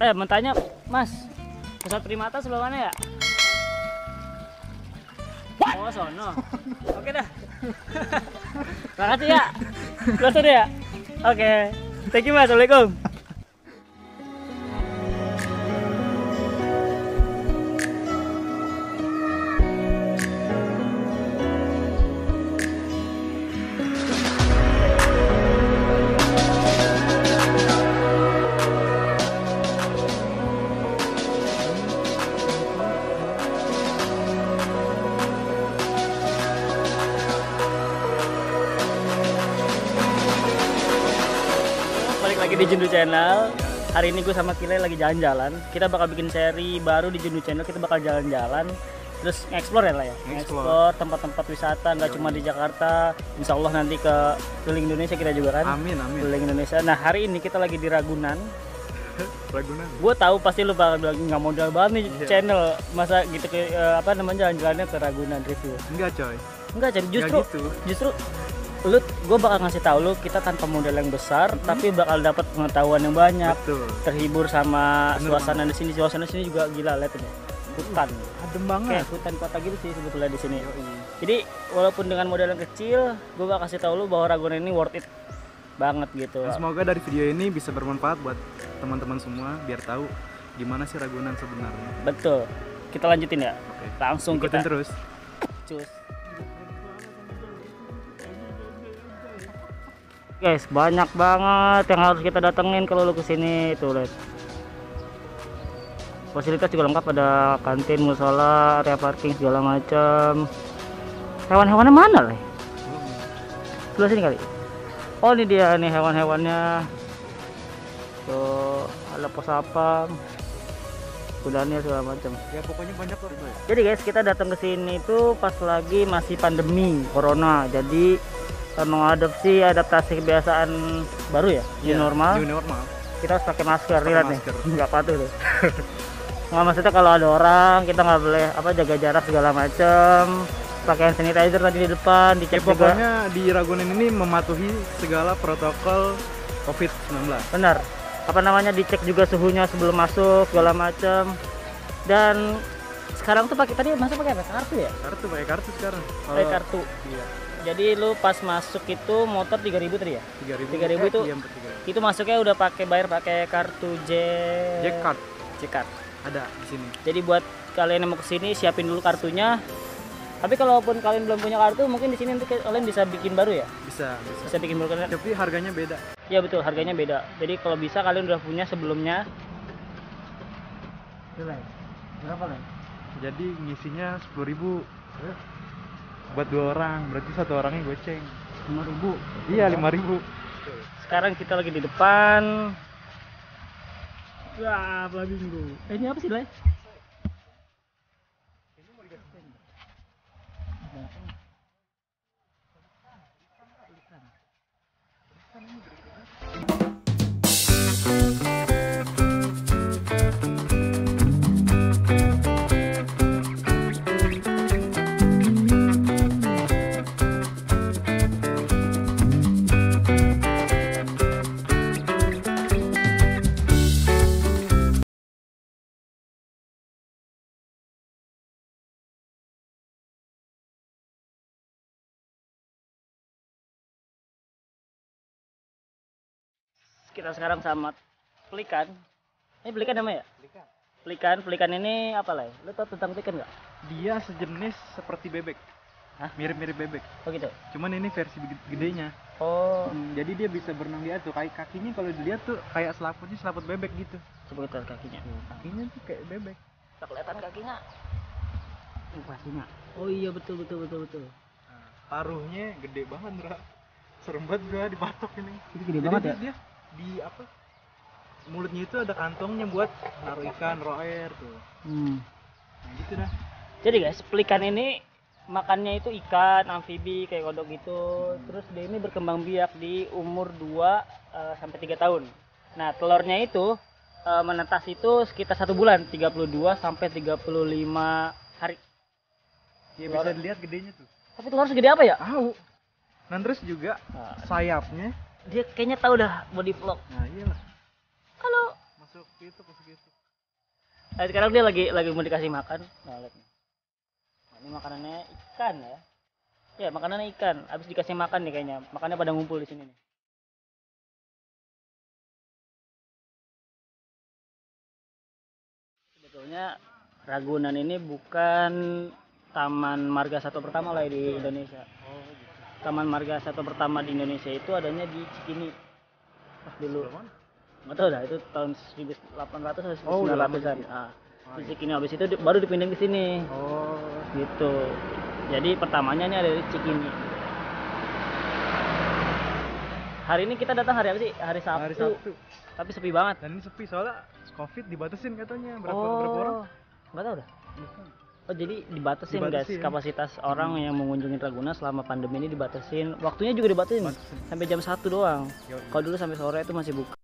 Eh, mau tanya, Mas. Pusat primata sebelah mana ya? Oh, sono. Oke dah. Makasih ya. Langsung ya. Oke. Thank you, Mas. Assalamualaikum. Jundu Channel. Hari ini gue sama Kile lagi jalan-jalan. Kita bakal bikin seri baru di Jundu Channel. Kita bakal jalan-jalan. Terus explore ya lah ya? Explore tempat-tempat wisata nggak cuma di Jakarta. Insya Allah nanti ke keliling Indonesia kita juga kan? Amin amin. keliling Indonesia. Nah hari ini kita lagi di Ragunan. Ragunan. gue tahu pasti lu bakal bilang nggak modal banget nih Iya. channel. Masa gitu ke eh, apa namanya jalan-jalannya ke Ragunan review? Enggak coy. enggak jadi Nggak justru gitu. justru lu gue bakal ngasih tahu lu kita tanpa modal yang besar tapi bakal dapat pengetahuan yang banyak. Betul. terhibur sama Bener suasana di sini. Suasana di sini juga gila lihat ini. Hutan. Adem kayak banget. hutan kota gitu sih sebetulnya di sini. Jadi walaupun dengan modal yang kecil gue bakal kasih tahu lu bahwa Ragunan ini worth it banget gitu. Dan semoga dari video ini bisa bermanfaat buat teman-teman semua biar tahu gimana sih Ragunan sebenarnya. betul. Kita lanjutin ya. Oke. langsung Ikutin kita. terus. cus guys banyak banget yang harus kita datengin kalau lu ke sini. Tuh lihat. Fasilitas juga lengkap ada kantin musola area parking segala macam hewan-hewannya mana lah sebelah sini kali. Oh ini dia nih hewan-hewannya. Tuh ada pos sapam kudanya segala macam Ya pokoknya banyak ya. jadi guys kita datang ke sini itu pas lagi masih pandemi corona. Jadi mengadopsi adaptasi kebiasaan baru ya, new Iya, normal. New normal. Kita harus pakai masker lihat nih, nggak patuh tuh. Nggak maksudnya kalau ada orang kita nggak boleh apa jaga jarak segala macam. Pakai hand sanitizer tadi di depan, Ya dicek juga. pokoknya di Ragunan ini mematuhi segala protokol COVID-19. Benar. Apa namanya dicek juga suhunya sebelum masuk segala macam. Dan sekarang tuh pakai tadi masuk pakai apa? Kartu ya? Kartu pakai kartu sekarang. Pakai kartu. Iya. Jadi lu pas masuk itu motor 3000 tadi ya? 3000. 3.000 itu- Iya, 3000. Itu masuknya udah pakai bayar pakai kartu J Jack card J-Card. ada di sini. Jadi buat kalian yang mau ke sini siapin dulu kartunya. Tapi kalaupun kalian belum punya kartu, mungkin di sini nanti kalian bisa bikin baru ya. Bisa, bisa. Bisa bikin baru kalian. Tapi harganya beda. Ya betul, harganya beda. Jadi kalau bisa kalian udah punya sebelumnya. Berapa lah? Jadi ngisinya 10.000 buat dua orang, berarti satu orangnya goceng. 5000. Iya, 5.000. Sekarang kita lagi di depan. Wah, Flamingo. Eh, ini apa sih, Lai? Kita sekarang sama pelikan. Ini pelikan namanya ya? Pelikan, pelikan ini apa lah? Lu tau tentang pelikan nggak? Dia sejenis seperti bebek. Hah? Mirip-mirip bebek. Oh gitu. Cuman ini versi gede- gedenya. Oh, Hmm, jadi dia bisa berenang di air tuh. Kayak kakinya kalau dilihat tuh kayak selaputnya selaput bebek gitu. coba kita lihat kakinya. Kakinya tuh kayak bebek. Tak kelihatan kakinya. Oh, kakinya. Oh iya betul betul betul betul. Nah, paruhnya gede banget, Ra. Serem banget gua dipatok ini. Gede Jadi banget ya. dia di apa? Mulutnya itu ada kantongnya buat naruh ikan, roer tuh. Hmm. Nah, gitu dah. Jadi guys, pelikan ini makannya itu ikan, amfibi kayak kodok gitu. Terus dia ini berkembang biak di umur 2 eh, sampai 3 tahun. Nah, telurnya itu eh, menetas itu sekitar satu bulan, 32 sampai 35 hari. Ya Telur- bisa dilihat gedenya tuh. Tapi telur segede apa ya? Tahu. Nah, terus juga Nah, sayapnya. Dia kayaknya tahu dah body vlog. Nah, iyalah. Halo. Mas masuk itu masuk itu Nah, sekarang dia lagi lagi mau dikasih makan. Nah, lihat nih. Nah, ini makanannya ikan ya. Ya, makanannya ikan. Habis dikasih makan nih kayaknya. Makannya pada ngumpul di sini nih. Sebetulnya Ragunan ini bukan taman marga satu pertama lah di Indonesia. oh gitu Taman marga satu pertama di Indonesia itu adanya di Cikini. Pas dulu. Sebelah mana? nggak tahu dah itu tahun 1800 atau 1900 Oh, ah Ah, di Cikini. Habis itu di- baru dipindahin ke sini. Oh. Gitu. Jadi pertamanya ini ada di Cikini. Hari ini kita datang hari apa sih? Hari Sabtu, hari Sabtu. Tapi sepi banget. Dan ini sepi soalnya covid dibatasin katanya. Berapa oh. berapa orang? Nggak tahu dah oh jadi dibatasin, guys kapasitas orang yang mengunjungi Ragunan selama pandemi ini dibatasin? Waktunya juga dibatasin. Batasin. sampai jam satu doang. Kalau dulu sampai sore itu masih buka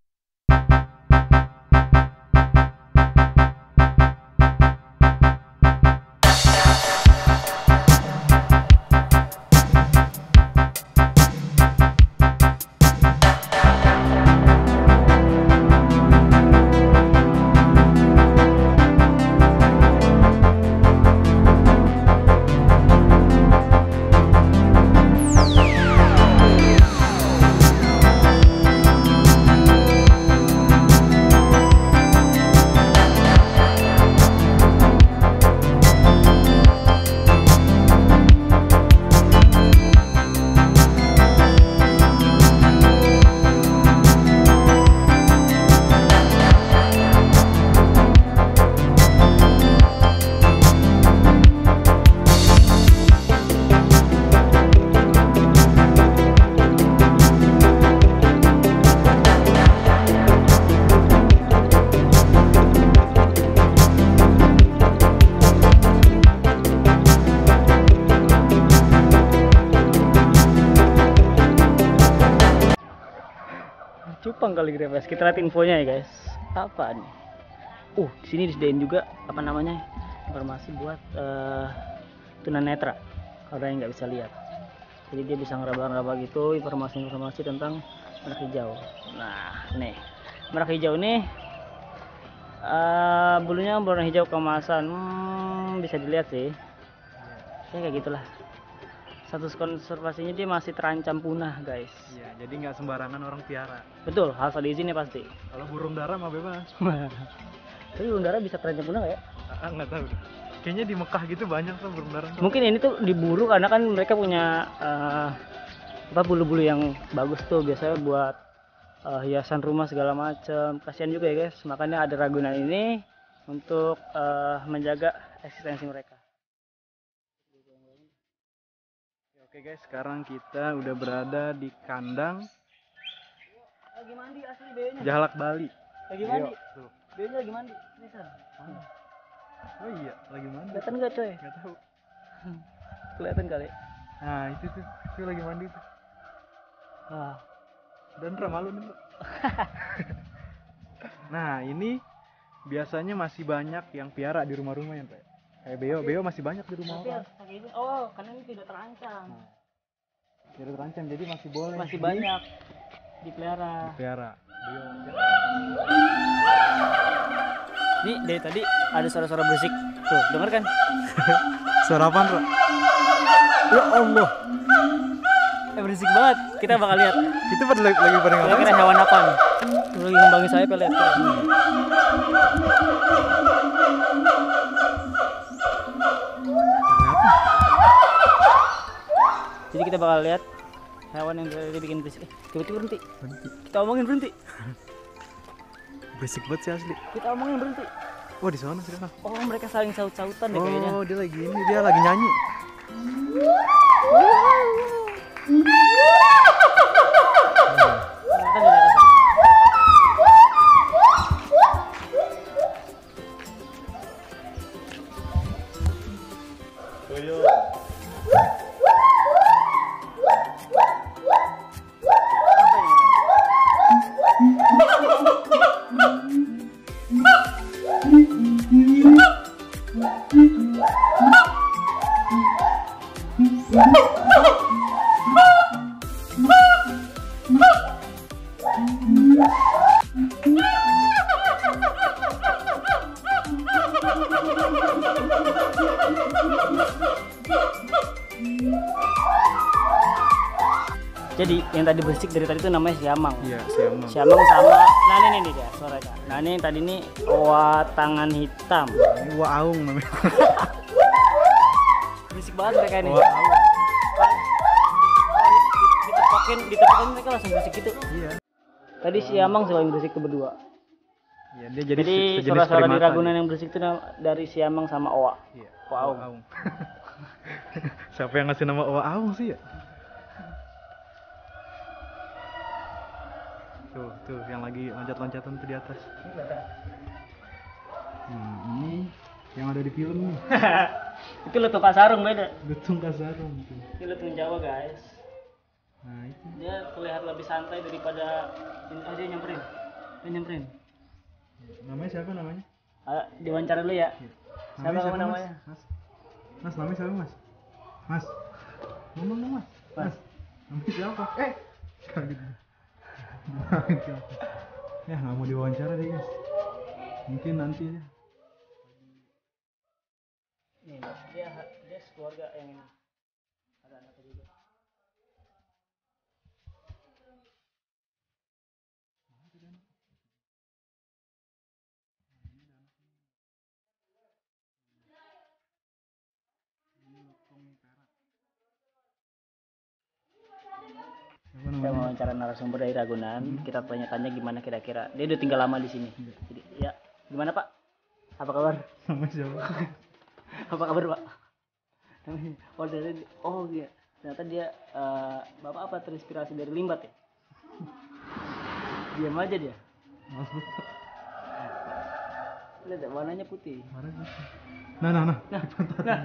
kali Grefes. Kita lihat infonya ya guys. Apa nih? Uh, di sini disediain juga apa namanya informasi buat eh tunanetra orang yang nggak bisa lihat. Jadi dia bisa ngeraba-raba gitu informasi-informasi tentang merak hijau. Nah, nih merak hijau nih eh bulunya berwarna hijau keemasan. Hmm, bisa dilihat sih. Ya kayak gitulah. Status konservasinya dia masih terancam punah, guys. iya jadi nggak sembarangan orang piara Betul, harus ada izin ya pasti. kalau burung dara mah bebas Tapi burung dara bisa terancam punah nggak ya? ah nggak tahu kayaknya di Mekah gitu banyak tuh burung dara tuh. Mungkin ini tuh diburu karena kan mereka punya eh, apa bulu-bulu yang bagus tuh biasanya buat eh, hiasan rumah segala macam. Kasihan juga ya guys, makanya ada ragunan ini untuk eh, menjaga eksistensi mereka. Oke guys sekarang kita udah berada di kandang Lagi mandi asli beunya. Jalak Bali Lagi mandi. tuh. Beunya lagi mandi. Ini San. oh iya lagi mandi Kelihatan nggak coy? nggak tahu Kelihatan kali. nah itu tuh itu lagi mandi tuh Ah. dan malu nih nah ini biasanya masih banyak yang piara di rumah-rumah ya Pak kayak Beo Beo masih banyak di rumah Tapi orang Oh, karena ini tidak terancam. tidak terancam jadi masih boleh Masih di- banyak dipelihara. Beo Nih dari tadi ada suara-suara berisik. Tuh, denger kan? suara apaan Ra? Ya Allah. Eh berisik banget. Kita bakal lihat. itu pada lagi, lagi pada ngapain Kira-kira hewan apa lagi ngembangin sayap ya lihat. Kita bakal lihat hewan yang tadi bikin berisik. Eh, tiba-tiba berhenti. Berhenti. Kita omongin berhenti. berisik banget sih asli Kita omongin berhenti. oh di sana sih Oh, mereka saling saut-sautan ya kayaknya. oh dia lagi ini dia lagi nyanyi Kelihatan di atas. Jadi yang tadi bersik dari tadi itu namanya siamang. Iya, siamang. Siamang yang tadi ini owa tangan hitam. Waung namanya. Berisik banget mereka ini. Waung. Ditepakin, ditepakin mereka langsung berisik gitu. Iya. Tadi siamang sih paling berisik berdua. Iya, dia jadi, Jadi suara-suara di Ragunan yang berisik itu dari siamang sama owa. Iya. Waung. Waung. Siapa yang ngasih nama waung sih ya? Tuh, tuh yang lagi loncat-loncatan tuh di atas. Hmm, ini yang ada di film nih. itu letuk sarung beda. Getung Kasarung tuh. Ini letuk Jawa guys. Nah, itu. Dia terlihat lebih santai daripada oh, dia nyamperin. Dia nyamperin. Namanya siapa namanya? Ah, diwawancara dulu ya. Siapa kamu Mas? namanya? Mas. Mas, namanya siapa, Mas? Mas. Ngomong dong, Mas. Mas. Namanya siapa? Eh. Kaget. Ya, nggak mau diwawancara deh, guys. Mungkin nanti ya. Nih, dia dia keluarga yang Mau wawancara narasumber dari Ragunan. Kita tanya-tanya gimana kira-kira. Dia udah tinggal lama di sini. Jadi, ya, gimana Pak? Apa kabar? Namanya siapa? Apa kabar Pak? Oh, dari, oh iya. Ternyata dia eh, Bapak apa terinspirasi dari Limbat ya? Diam aja dia. Lihat warnanya putih. Nah, nah, nah. Nah, nah.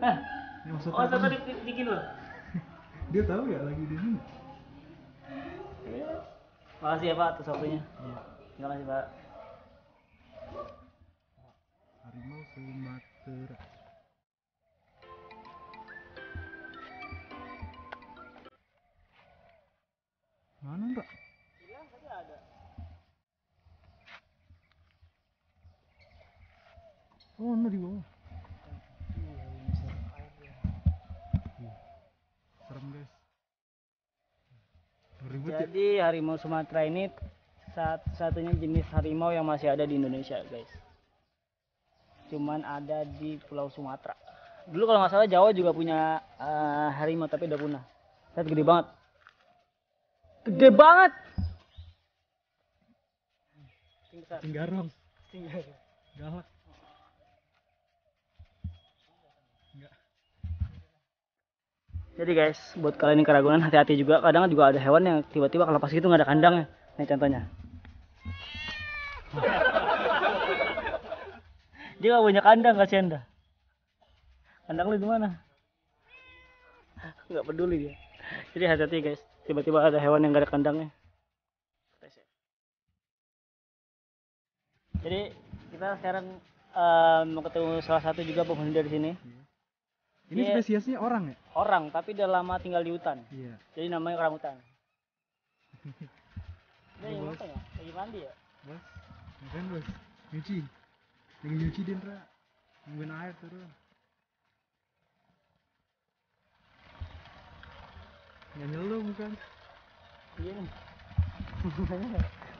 Hah? Ini maksudnya Oh, tadi bikin loh. Dia tahu ya lagi di sini? Makasih ya Pak atas waktunya. Terima kasih Pak. Harimau Sumatera. Jadi harimau Sumatera ini satu-satunya jenis harimau yang masih ada di Indonesia, guys. Cuman ada di Pulau Sumatera. Dulu kalau nggak salah Jawa juga punya eh, harimau tapi udah punah. Lihat gede banget. Gede banget. Tinggi. Galak. Jadi guys, buat kalian yang keragunan hati-hati juga. Kadang juga ada hewan yang tiba-tiba kalau pas gitu nggak ada kandangnya. Nih contohnya. Dia gak punya kandang kasihan dah. Kandang lu di mana? Nggak peduli dia. Jadi hati-hati guys. Tiba-tiba ada hewan yang gak ada kandangnya. Jadi kita sekarang eh, mau ketemu salah satu juga penghuni dari sini. Ini Iya. spesiesnya orang ya? Orang tapi udah lama tinggal di hutan. Iya. Jadi namanya orangutan. Dia yang apa ya? Lagi mandi ya? Bos, ngapain bos? Nyuci. Lagi nyuci Dendra. Nungguin air turun. Nggak nyelum kan? Iya nih.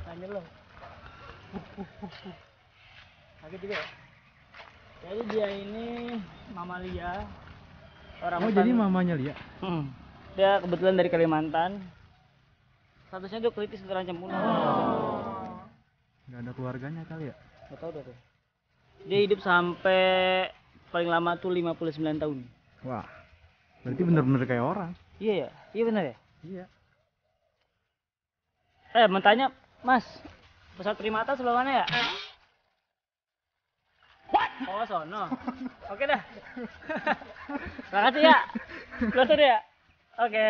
Tanya lo. Kaget juga ya? Jadi dia ini mamalia. Orang Oh jadi mamanya Lia? Hmm. Dia kebetulan dari Kalimantan. Statusnya tuh kritis terancam punah. Nggak ada keluarganya kali ya? Gak tau dah tuh. Dia hidup sampai paling lama tuh 59 tahun. Wah. Berarti bener-bener kayak orang. Iya ya? Iya benar ya? Iya. Eh, mau tanya, Mas, pesawat primata sebelah mana ya? Oh, sono. Oke dah. Makasih ya. Close ya. Oke.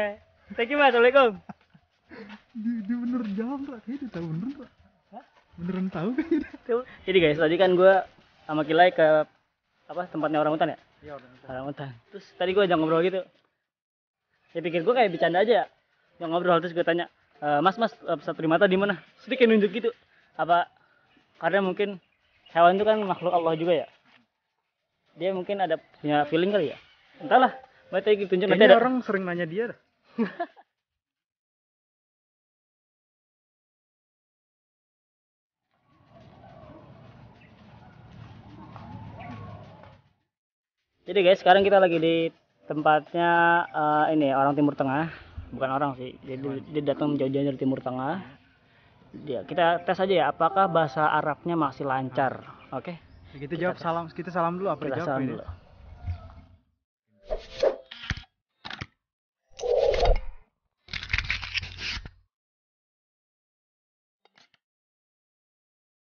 Thank you, Mas. Assalamualaikum. Dia, dia bener jawab Ra. Kayaknya dia tahu bener. Hah? Beneran tahu kayaknya. Jadi guys, tadi kan gua sama Kilai ke apa tempatnya orang hutan ya? Iya udah. Orang hutan. Terus tadi gua ajak ngobrol gitu. Ya pikir gua kayak bercanda aja. Yang ngobrol terus gua tanya, "E, Mas, Mas, eh, pesawat primata di mana? Kayak nunjuk gitu. Apa karena mungkin hewan itu kan makhluk Allah juga ya? dia mungkin ada punya feeling kali ya entahlah nanti ditunjuk nanti ada orang sering nanya dia dah. Jadi guys, sekarang kita lagi di tempatnya uh, ini orang Timur Tengah, bukan orang sih. Jadi dia datang jauh-jauh dari Timur Tengah. Dia kita tes aja ya, apakah bahasa Arabnya masih lancar, oke? Okay? Kita jawab salam, kita salam dulu apa dijawab ini?